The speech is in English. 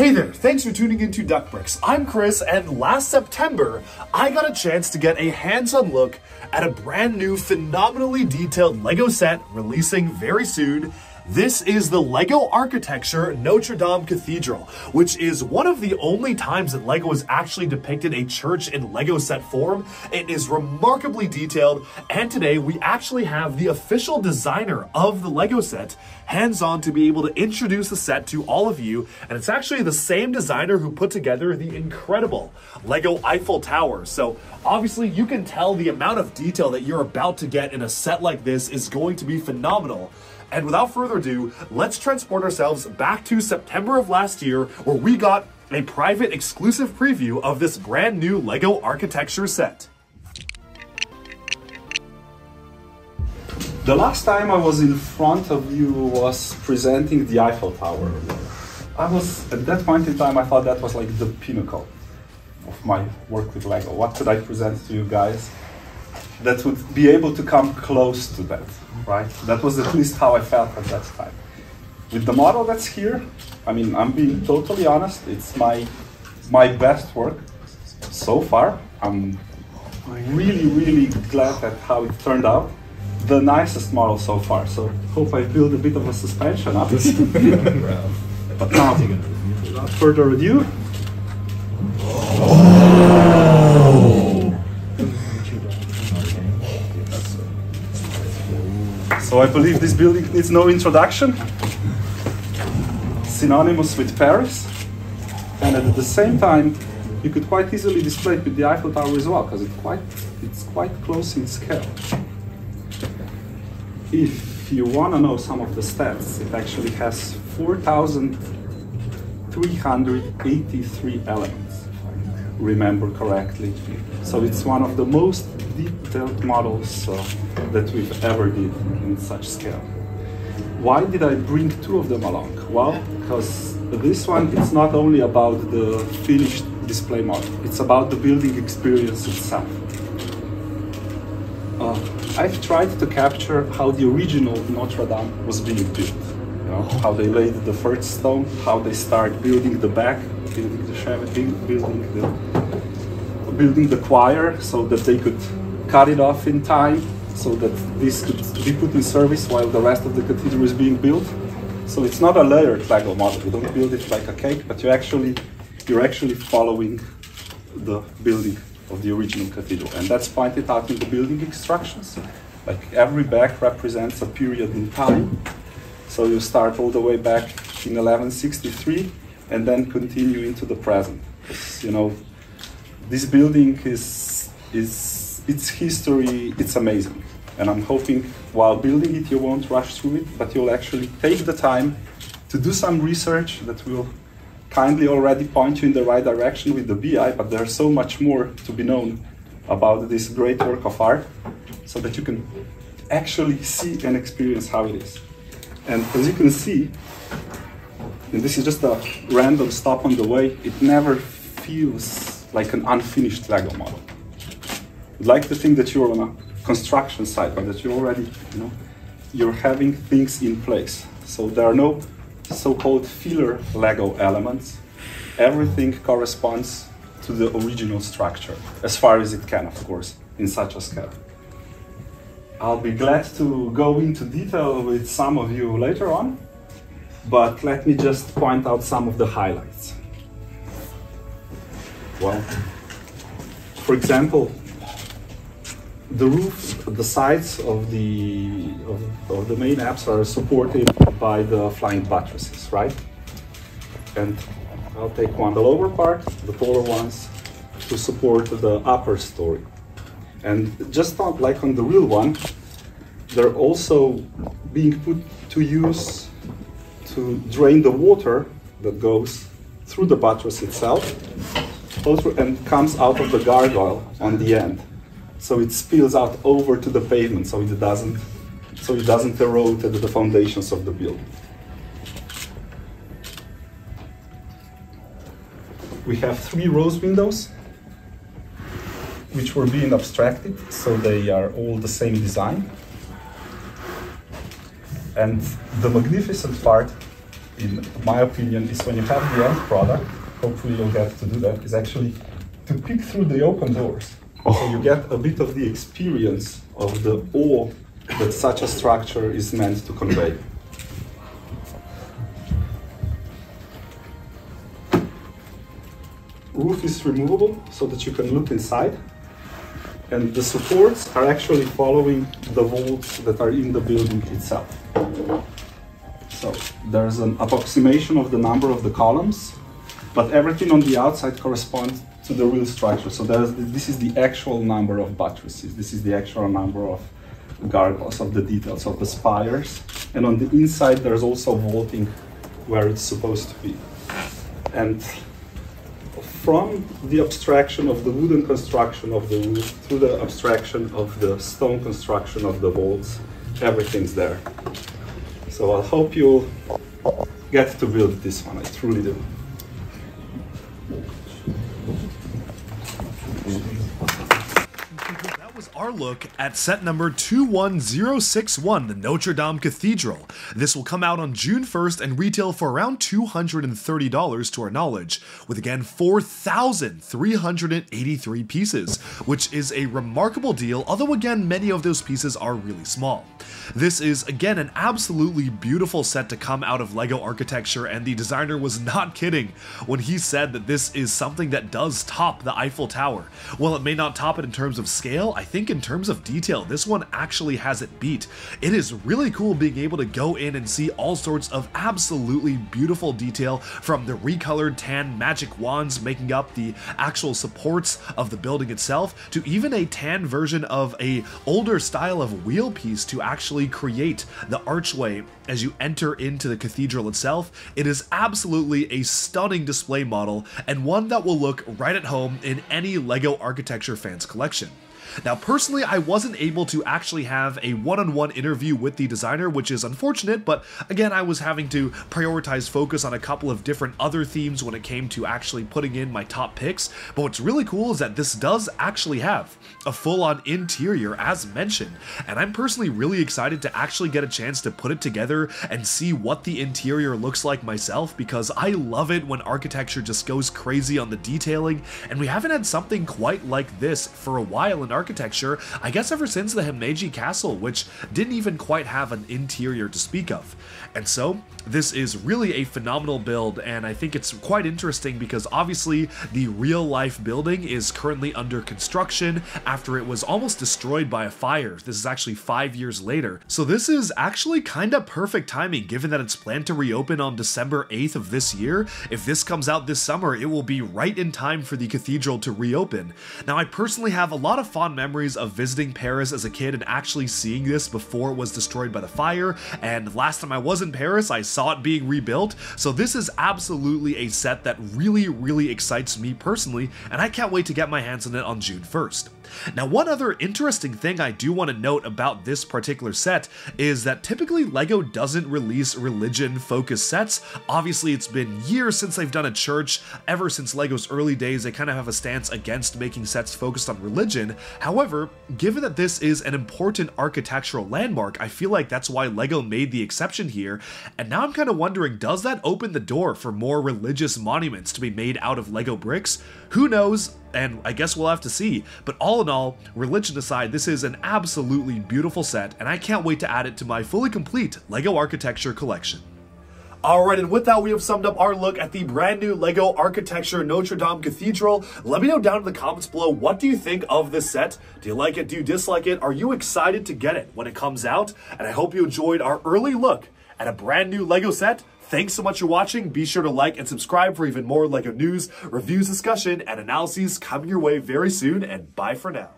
Hey there, thanks for tuning into DuckBricks. I'm Chris, and last September, I got a chance to get a hands-on look at a brand new, phenomenally detailed LEGO set releasing very soon this is the LEGO Architecture Notre Dame Cathedral, which is one of the only times that LEGO has actually depicted a church in LEGO set form. It is remarkably detailed, and today we actually have the official designer of the LEGO set hands-on to be able to introduce the set to all of you, and it's actually the same designer who put together the incredible LEGO Eiffel Tower. So obviously you can tell the amount of detail that you're about to get in a set like this is going to be phenomenal. And without further ado, let's transport ourselves back to September of last year where we got a private exclusive preview of this brand new LEGO architecture set. The last time I was in front of you was presenting the Eiffel Tower. I was, at that point in time, I thought that was like the pinnacle of my work with LEGO. What could I present to you guys that would be able to come close to that? right? That was at least how I felt at that time. With the model that's here, I mean, I'm being totally honest, it's my, my best work so far. I'm really, really glad at how it turned out. The nicest model so far, so hope I build a bit of a suspension up. but now, without further ado, So I believe this building needs no introduction. Synonymous with Paris. And at the same time, you could quite easily display it with the Eiffel Tower as well, because it's quite, it's quite close in scale. If you want to know some of the stats, it actually has 4,383 elements, remember correctly. So it's one of the most detailed models uh, that we've ever did in such scale. Why did I bring two of them along? Well, because this one it's not only about the finished display model, it's about the building experience itself. Uh, I've tried to capture how the original Notre Dame was being built. You know, how they laid the first stone, how they start building the back, building the chevet, building the building the choir so that they could cut it off in time so that this could be put in service while the rest of the cathedral is being built. So it's not a layered Lego model. You don't build it like a cake, but you actually you're actually following the building of the original cathedral, and that's pointed out in the building instructions. Like every back represents a period in time. So you start all the way back in 1163 and then continue into the present. You know, this building is is its history, it's amazing. And I'm hoping while building it, you won't rush through it, but you'll actually take the time to do some research that will kindly already point you in the right direction with the BI, but there's so much more to be known about this great work of art so that you can actually see and experience how it is. And as you can see, and this is just a random stop on the way, it never feels like an unfinished Lego model like to think that you're on a construction site, but that you're already, you know, you're having things in place. So there are no so-called filler Lego elements. Everything corresponds to the original structure, as far as it can, of course, in such a scale. I'll be glad to go into detail with some of you later on, but let me just point out some of the highlights. Well, for example, the roof, the sides of the of, of, the main apse are supported by the flying buttresses, right? And I'll take one the lower part, the taller ones, to support the upper story. And just not like on the real one, they're also being put to use to drain the water that goes through the buttress itself and comes out of the gargoyle on the end so it spills out over to the pavement so it doesn't so it doesn't erode the foundations of the building. We have three rose windows which were being abstracted so they are all the same design. And the magnificent part in my opinion, is when you have the end product, hopefully you'll get to do that, is actually to peek through the open doors. Oh. So you oh. get a bit of the experience of the awe that such a structure is meant to convey. Roof is removable so that you can look inside and the supports are actually following the vaults that are in the building itself. So there's an approximation of the number of the columns, but everything on the outside corresponds to the real structure. So this is the actual number of buttresses. This is the actual number of gargoyles, of the details, of the spires. And on the inside, there's also vaulting where it's supposed to be. And from the abstraction of the wooden construction of the roof to the abstraction of the stone construction of the vaults, everything's there. So I hope you'll get to build this one, I truly do. Our look at set number 21061, the Notre Dame Cathedral. This will come out on June 1st and retail for around $230 to our knowledge, with again 4,383 pieces, which is a remarkable deal, although again many of those pieces are really small. This is again an absolutely beautiful set to come out of LEGO architecture and the designer was not kidding when he said that this is something that does top the Eiffel Tower. While it may not top it in terms of scale, I think in terms of detail, this one actually has it beat. It is really cool being able to go in and see all sorts of absolutely beautiful detail from the recolored tan magic wands making up the actual supports of the building itself to even a tan version of a older style of wheel piece to actually create the archway as you enter into the cathedral itself. It is absolutely a stunning display model and one that will look right at home in any LEGO architecture fans collection. Now, personally, I wasn't able to actually have a one-on-one -on -one interview with the designer, which is unfortunate, but again, I was having to prioritize focus on a couple of different other themes when it came to actually putting in my top picks. But what's really cool is that this does actually have a full-on interior as mentioned, and I'm personally really excited to actually get a chance to put it together and see what the interior looks like myself because I love it when architecture just goes crazy on the detailing, and we haven't had something quite like this for a while architecture, I guess ever since the Himeji Castle, which didn't even quite have an interior to speak of. And so, this is really a phenomenal build, and I think it's quite interesting because obviously the real life building is currently under construction after it was almost destroyed by a fire. This is actually five years later. So this is actually kind of perfect timing given that it's planned to reopen on December 8th of this year. If this comes out this summer, it will be right in time for the cathedral to reopen. Now I personally have a lot of fond memories of visiting Paris as a kid and actually seeing this before it was destroyed by the fire, and last time I was in Paris, I saw it being rebuilt, so this is absolutely a set that really, really excites me personally, and I can't wait to get my hands on it on June 1st. Now, one other interesting thing I do want to note about this particular set is that typically LEGO doesn't release religion-focused sets. Obviously, it's been years since they've done a church. Ever since LEGO's early days, they kind of have a stance against making sets focused on religion. However, given that this is an important architectural landmark, I feel like that's why LEGO made the exception here, and now I'm kind of wondering, does that open the door for more religious monuments to be made out of LEGO bricks? Who knows? and I guess we'll have to see. But all in all, religion aside, this is an absolutely beautiful set, and I can't wait to add it to my fully complete LEGO Architecture collection. Alright, and with that, we have summed up our look at the brand new LEGO Architecture Notre Dame Cathedral. Let me know down in the comments below, what do you think of this set? Do you like it? Do you dislike it? Are you excited to get it when it comes out? And I hope you enjoyed our early look at a brand new LEGO set Thanks so much for watching. Be sure to like and subscribe for even more LEGO news, reviews, discussion, and analyses coming your way very soon, and bye for now.